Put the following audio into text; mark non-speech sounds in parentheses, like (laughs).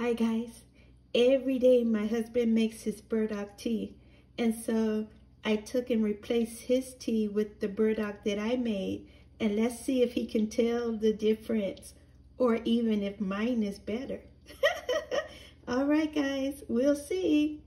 Hi guys. Every day my husband makes his burdock tea. And so I took and replaced his tea with the burdock that I made. And let's see if he can tell the difference or even if mine is better. (laughs) All right guys, we'll see.